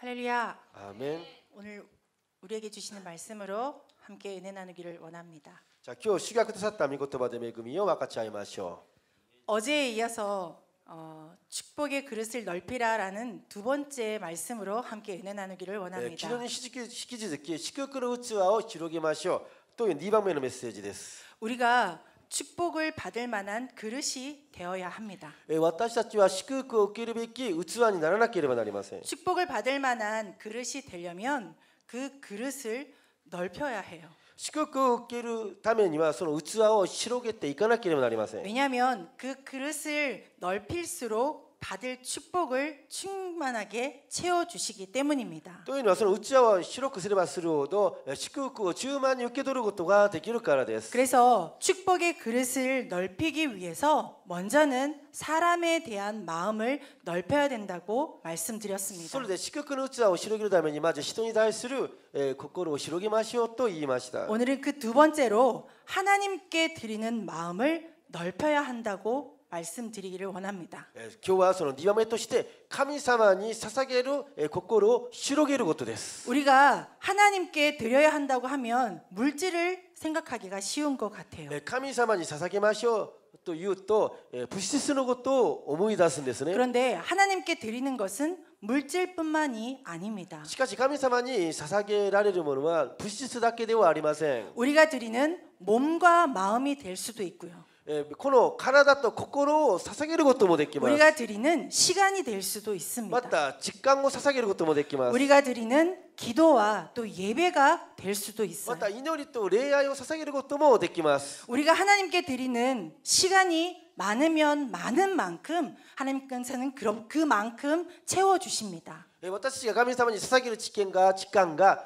할렐루야. 아멘. 오늘 우리에게 주시는 말씀으로 함께 은혜 나누기를 원합니다. 자, 교 시가 끝에 샀다면 이것도 받음의 금이요. 와같이 하이마시오. 어제에 이어서 어, 축복의 그릇을 넓히라라는 두 번째 말씀으로 함께 은혜 나누기를 네, 원합니다. 기도는 시키지 듣기 시끄끄러우츠와오 기록이 마시오. 또이 네 방면의 메시지です. 우리가 축복을 받을 만한 그릇이 되어야 합니다. えー私たちは祝福を受けるべき器にならなければなりません 축복을 받을 만한 그릇이 되려면 그 그릇을 넓혀야 해요. 祝福を受けるためにはその器を広げていかなければなりません 왜냐하면 그 그릇을 넓힐수록 받을 축복을 충만하게 채워 주시기 때문입니다. というのはその器を広くすればするほどえー祝福を充満に受け取ることができるからです 그래서 축복의 그릇을 넓히기 위해서 먼저는 사람에 대한 마음을 넓혀야 된다고 말씀드렸습니다. それで祝福の器を広げるためにまず人に対するえー心を広げましょうと言いました 오늘은 그 두 번째로 하나님께 드리는 마음을 넓혀야 한다고 말씀드리기를 원합니다. 今日はその2番目として神様に捧げる心を広げることです。 우리가 하나님께 드려야 한다고 하면 물질을 생각하기가 쉬운 것 같아요. 神様に捧げましょうと言うと物質のことを思い出すんですね。 그런데 하나님께 드리는 것은 물질뿐만이 아닙니다. しかし神様に捧げられるものは物質だけではありません. 우리가 드리는 몸과 마음이 될 수도 있고요. えーこの体と心を捧げることもできます 우리가 드리는 시간이 될 수도 ま 있습니다. た時間を捧げることもできます 우리가 드리는 기도와 또 예배가 될 수도 ま 있어요. た祈りと礼拝を捧げることもできます 우리가 하나님께 드리는 시간이 많으면 많은 만큼 하나님께서는 그럼 그만큼 채워 주십니다. えー私たちが神様に捧げる知見が時間が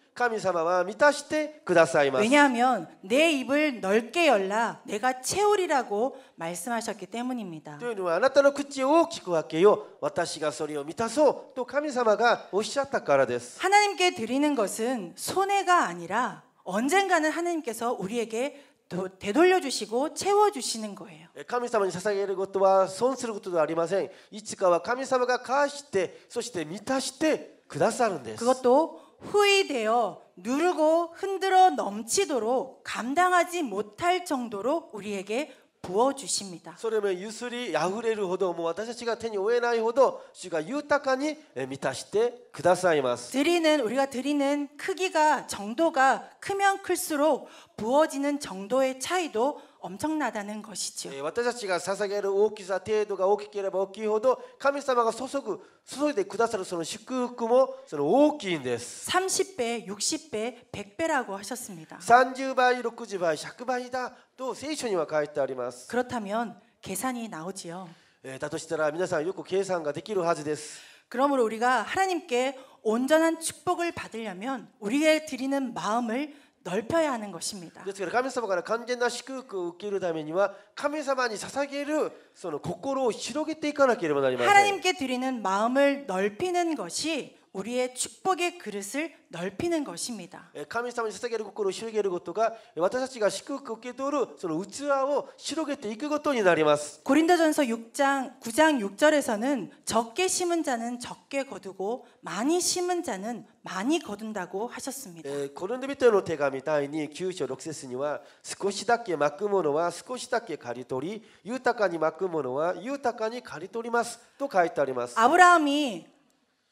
神様は満たしてくださいます 왜냐하면 내 입을 넓게 열라 내가 채우리라고 말씀하셨기 때문입니다. というのはあなたの口を大きく開けよう私がそれを満たそうと神様がおっしゃったからです 하나님께 드리는 것은 손해가 아니라 언젠가는 하나님께서 우리에게 도- 되돌려 주시고 채워 주시는 거예요. えー神様に捧げることは損することではありませんいつかは神様が返してそして満たしてくださるんです 그것도 후이되어 누르고 흔들어 넘치도록 감당하지 못할 정도로 우리에게 부어 주십니다. それもゆすりあふれるほどもう私たちが手に負えないほど主が豊かにえー満たしてくださいます 드리는 우리가 드리는 크기가 정도가 크면 클수록 부어지는 정도의 차이도 엄청나다는 것이죠. えー私たちが捧げる大きさ程度が大きければ大きいほど神様が注ぐ注いでくださるその祝福もその大きいんです 30배, 60배, 100배라고 하셨습니다. 30倍60倍100倍だと聖書には書いてあります 그렇다면 계산이 나오지요. えーだとしたら皆さんよく計算ができるはずです 그러므로 우리가 하나님께 온전한 축복을 받으려면 우리의 드리는 마음을 넓혀야 하는 것입니다. ですから神様から完全な祝福を受けるためには神様に捧げるその心を広げていかなければなりません 하나님께 드리는 마음을 넓히는 것이 우리의 축복의 그릇을 넓히는 것입니다. 神様に捧げる心を広げることが私たちが祝福を受け取るその器を広げていくことになります. 고린도전서 6장 9장 6절에서는 적게 심은 자는 적게 거두고 많이 심은 자는 많이 거둔다고 하셨습니다. 고린도人への手紙第2 9章6節には少しだけ巻くものは少しだけ刈り取り豊かに巻くものは豊かに刈り取りますと書いてあります。アブラハム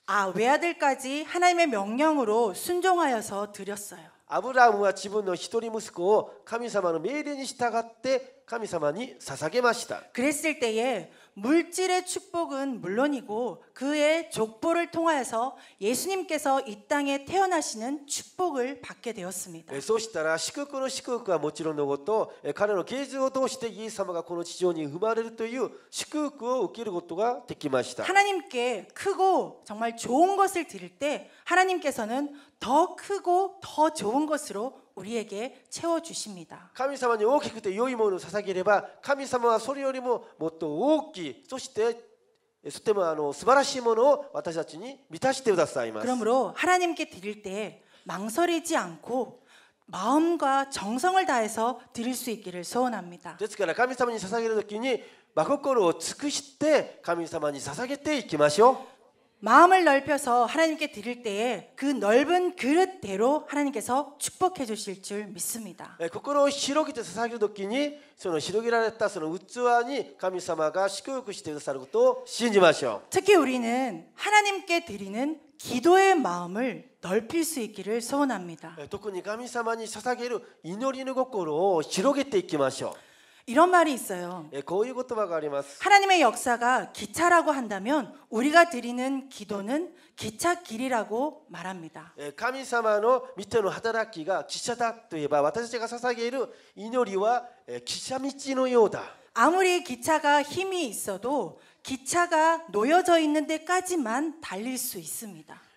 아 외아들까지 하나님의 명령으로 순종하여서 드렸어요. アブラハムは自分の一人息子を神様の命令に従って神様に捧げました 그랬을 때에 물질의 축복은 물론이고 그의 족보를 통하여서 예수님께서 이 땅에 태어나시는 축복을 받게 되었습니다. えーそうしたら祝福の祝福はもちろんのことえー彼の啓示を通してイエス様がこの地上に生まれるという祝福を受けることができました 하나님께 크고 정말 좋은 것을 드릴 때 하나님께서는 더 크고 더 좋은 것으로 우리에게 채워 주십니다. 神様に大きくて良いものを捧げれば神様はそれよりももっと大きいそしてえとてもあの素晴らしいものを私たちに満たしてくださいます 그러므로 하나님께 드릴 때 망설이지 않고 마음과 정성을 다해서 드릴 수 있기를 소원합니다. ですから神様に捧げる時に真心を尽くして神様に捧げていきましょう 마음을 넓혀서 하나님께 드릴 때에 그 넓은 그릇대로 하나님께서 축복해 주실 줄 믿습니다. え心を広げて捧げる時にその広げられたその器に神様が祝福してくださることを信じましょ 특히 우리는 하나님께 드리는 기도의 마음을 넓힐 수 있기를 소원합니다. うえ特に神様に捧げる祈りの心を広げていきましょ 이런 말이 있어요. うえこういう言葉があります 하나님의 역사가 기차라고 한다면 우리가 드리는 기도는 기찻길이라고 말합니다. えー神様の御手の働きが汽車だといえば私たちが捧げる祈りはえー汽車道のようだ 아무리 기차가 힘이 있어도 기차가 놓여져 있는 데까지만 달릴 수 있습니다.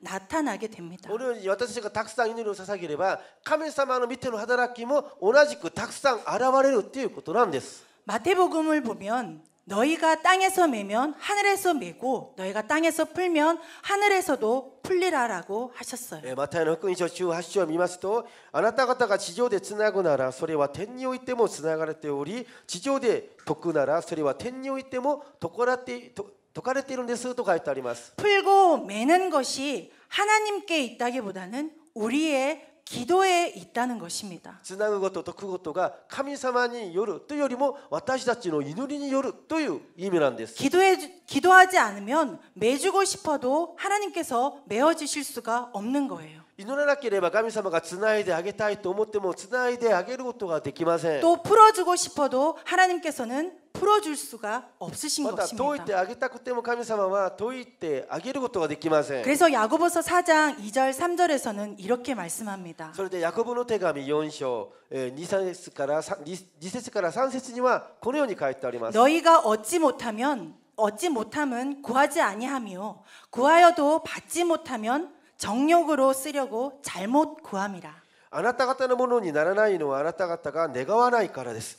나타나게 됩니다. このように私たちがたくさん祈りを捧げれば神様の見ての働きも同じくたくさん現れるということなんです 마태복음을 보면 너희가 땅에서 매면 하늘에서 매고 너희가 땅에서 풀면 하늘에서도 풀리라라고 하셨어요. えーマタイの福音書18章を見ますとあなた方が地上でつなぐならそれは天においてもつながれており地上で解くならそれは天においても解かれて と解かれているんですと書いてあります 풀고 매는 것이 하나님께 있다기보다는 우리의 기도에 있다는 것입니다. つなぐこと解くことが神様によるというよりも私たちの祈りによるという意味なんです 기도해 주- 기도하지 않으면 매주고 싶어도 하나님께서 메어 주실 수가 없는 거예요. 祈らなければ神様がつないであげたいと思ってもつないであげることができません 또 풀어주고 싶어도 하나님께서는 풀어줄 수가 없으신 また解い 것입니다. てあげたくても神様は解いてあげることができません 그래서 야고보서 4장 2절 3절에서는 이렇게 말씀합니다. それでヤコブの手紙4章えー2節から3 2節から3節にはこのように書いてあります 너희가 얻지 못하면 얻지 못함은 구하지 아니하며 구하여도 받지 못하면 정욕으로 쓰려고 잘못 구함이라. あなた方のものにならないのはあなた方が願わないからです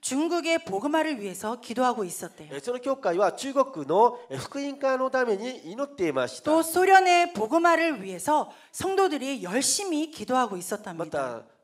중국의 복음화를 위해서 기도하고 있었대요. えその教会は中国のえ福音化のために祈っていました 또 소련의 복음화를 위해서 성도들이 열심히 기도하고 ま 있었답니다.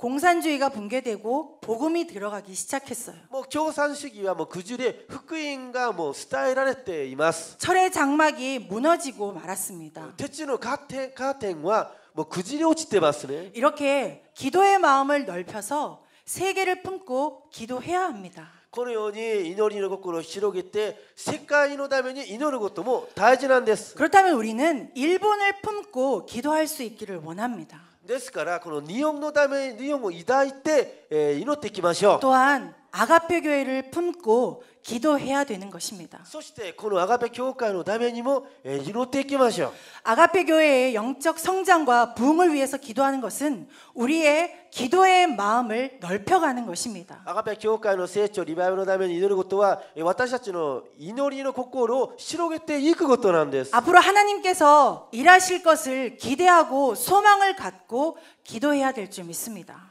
공산주의가 붕괴되고 복음이 들어가기 시작했어요. うもう共産主義はもう崩れ福音がもう伝えられています 철의 장막이 무너지고 말았습니다. 鉄のカーテンカーテンはもう崩れ落ちてますね 이렇게 기도의 마음을 넓혀서 세계를 품고 기도해야 합니다. このように祈りの心を広げて世界のために祈ることも大事なんです 그렇다면 우리는 일본을 품고 기도할 수 있기를 원합니다. ですからこの日本のために日本を抱いて、えー祈っていきましょう。 아가페 교회를 품고 기도해야 되는 것입니다. そしてこのアガペ教会のためにもえー祈っていきましょう 아가페 교회의 영적 성장과 부흥을 위해서 기도하는 것은 우리의 기도의 마음을 넓혀가는 것입니다. アガペ教会の成長リバイバルのために祈ることはえー私たちの祈りの心を広げていくことなんです 앞으로 하나님께서 일하실 것을 기대하고 소망을 갖고 기도해야 될 줄 믿습니다.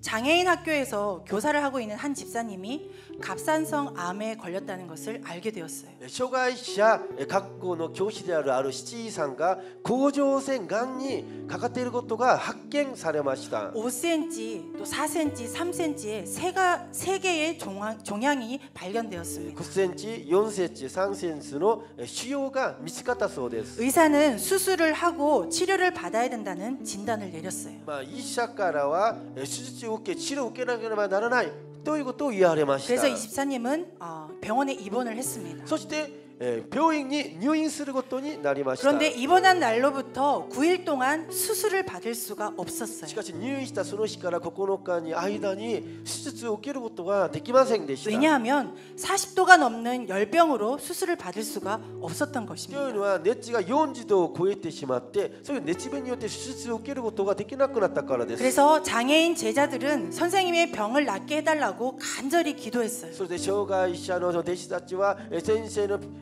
장애인 학교에서 교사를 하고 있는 한 집사님이 갑산성 암에 걸렸다는 것을 알게 되었어요. 障害者え学校の教師であるある七井さんが甲状腺がんにかかっていることが発見されました 5cm, 또 4cm, 3cm의 세가, 세 개의 종양, 종양이 발견되었습니다. 9センチ4センチ3センチのえ腫瘍が見つかったそうです 의사는 수술을 하고 치료를 받아야 된다는 진단을 내렸어요. まあ、医者からはえ手術 を受け治療を受けなければならないということを言われまし 그래서 た 이 집사님은 어, 병원에 입원을 했습니다. そして、 えー病院に入院することになりました 그런데 입원한 날로부터 9일 동안 수술을 받을 수가 없었어요. しかし入院したその日から9日に間に手術を受けることができませんでした 왜냐하면 40도가 넘는 열병으로 수술을 받을 수가 없었던 という 것입니다. のは熱が40度を超えてしまってそういう熱病によって手術を受けることができなくなったからです 그래서 장애인 제자들은 선생님의 병을 낫게 해달라고 간절히 기도했어요. それで障害者の弟子たちはえー先生の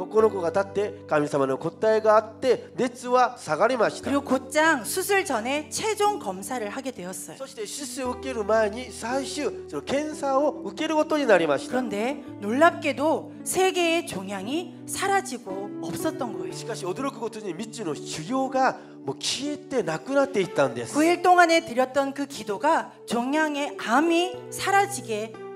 で9日が経って神様の答えがあって熱は下がりました 그리고 곧장 수술 전에 최종 검사를 하게 되었어요. そして手術を受ける前に最終その検査を受けることになりました 그런데 놀랍게도 세 개의 종양이 사라지고 없었던 거예요. しかし驚くことに3つの腫瘍がもう消えてなくなっていったんです 9일 동안에 드렸던 그 기도가 종양의 암이 사라지게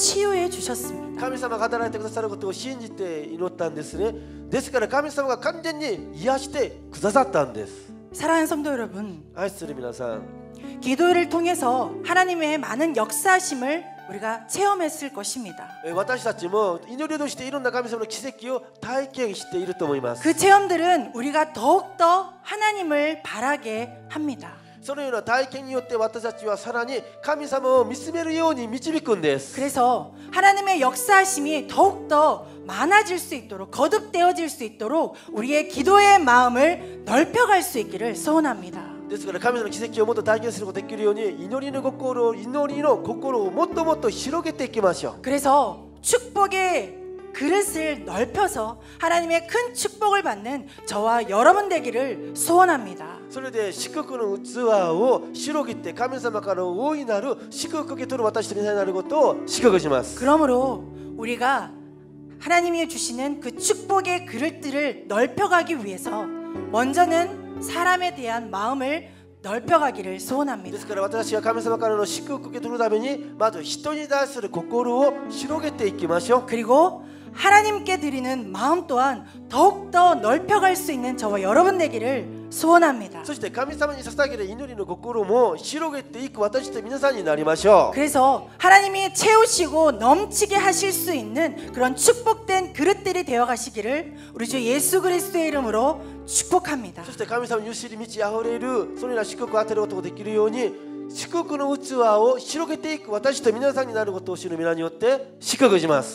치유해 주셨습니다. 神様が働いてくださることを信じて祈ったんですねですから神様が完全に癒してくださったんです 사랑하는 성도 여러분, 愛する皆さん 기도를 통해서 하나님의 많은 역사심을 우리가 체험했을 것입니다. え私たちも祈りとしていろんな神様の奇跡を体験していると思います 그 체험들은 우리가 더욱더 하나님을 바라게 합니다. そのような体験によって私たちはさらに神様を見つめるように導くんです 그래서 하나님의 역사심이 더욱더 많아질 수 있도록 거듭되어질 수 있도록 우리의 기도의 마음을 넓혀갈 수 있기를 소원합니다. ですから神様の奇跡をもっと体験することができるように祈りの心祈りの心をもっともっと広げていきましょう 그래서 축복의 그릇을 넓혀서 하나님의 큰 축복을 받는 저와 여러분 되기를 소원합니다. それで祝福の器を広げて神様から大いなる祝福を受け取る私たちになることを祝福します 그러므로 우리가 하나님이 주시는 그 축복의 그릇들을 넓혀가기 위해서 먼저는 사람에 대한 마음을 넓혀가기를 で 소원합니다. すから私が神様からの祝福を受け取るためにまず人に対する心を広げていきましょう 그리고 하나님께 드리는 마음 또한 더욱더 넓혀갈 수 있는 저와 여러분 되기를 소원합니다. そして神様に捧げる祈りの心も広げていく私と皆さんになりましょう 그래서 하나님이 채우시고 넘치게 하실 수 있는 그런 축복된 그릇들이 되어 가시기를 우리 주 예수 그리스도의 이름으로 축복합니다. そして神様に許しに満ち溢れるそのような祝福を与えることができるように祝福の器を広げていく私と皆さんになることを主の皆によって祝福します